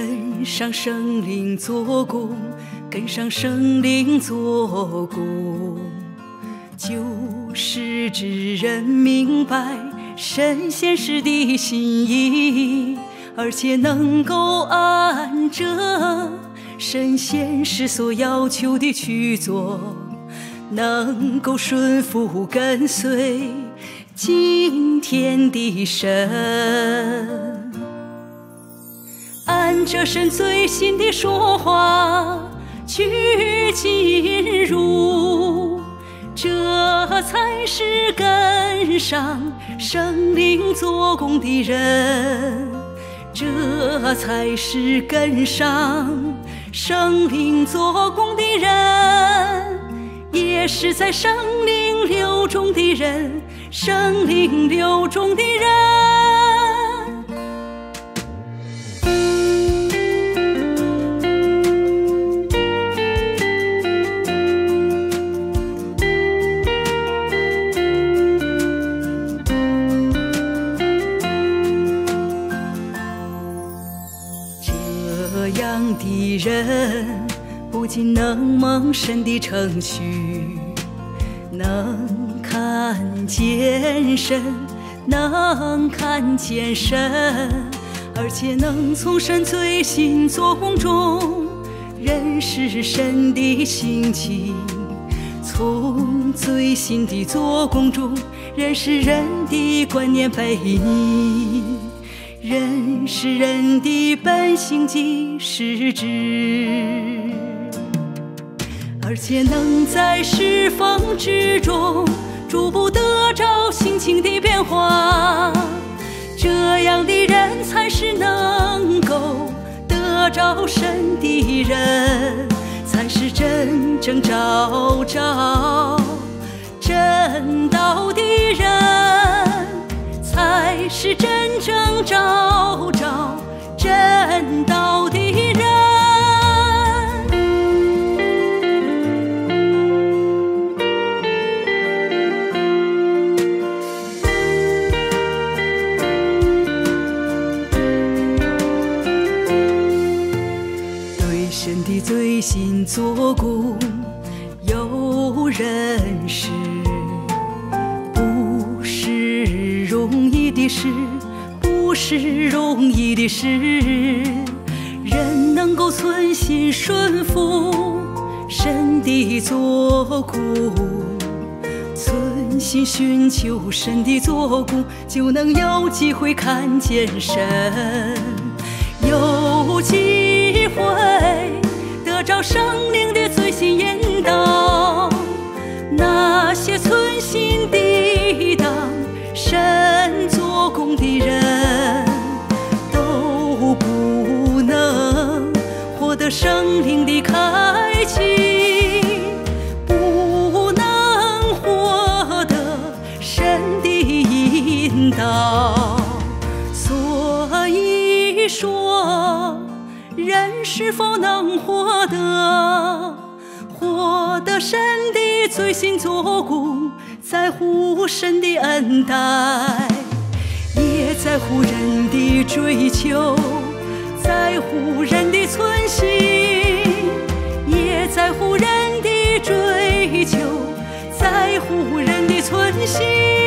跟上圣灵做工，跟上圣灵做工，就是指人明白神仙师的心意，而且能够按着神仙师所要求的去做，能够顺服跟随今天的神。按着神最心的说话去进入，这才是跟上生灵做工的人，这才是跟上生灵做工的人，也是在生灵流中的人，生灵流中的人。样的人不仅能蒙神的程序，能看见神，能看见神，而且能从神最新做工中认识神的心情，从最新的做工中认识人的观念背逆。人是人的本性即实质，而且能在释放之中逐步得着心情的变化。这样的人才是能够得着神的人，才是真正找着是真正找着真道的人。对神的最新做工有认识。事不是容易的事，人能够存心顺服神的作工，存心寻求神的作工，就能有机会看见神，有机会得着生生灵的开启，不能获得神的引导。所以说，人是否能获得获得神的最新作工，在乎神的恩待。也在乎人的追求，在乎人的存心，也在乎人的追求，在乎人的存心。